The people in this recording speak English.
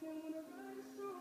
universal